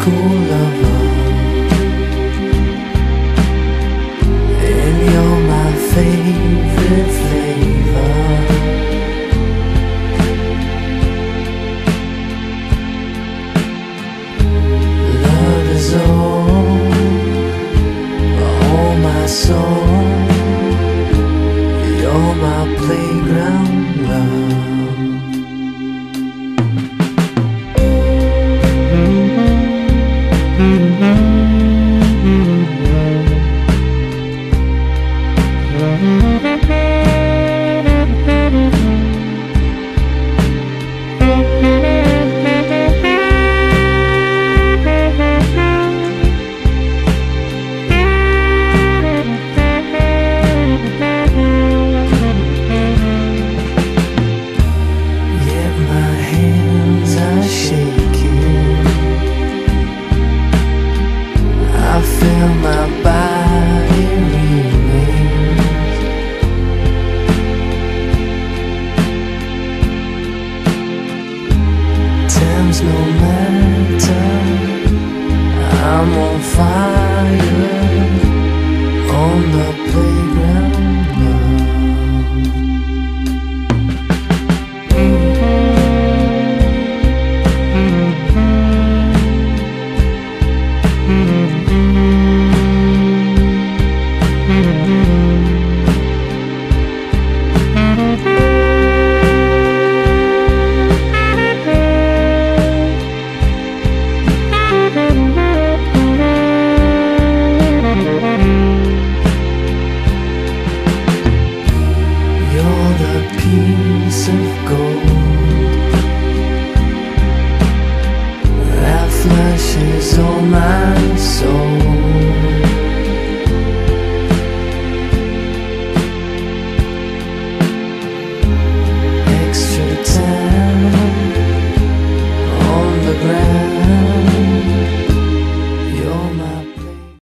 cool. Comes no matter.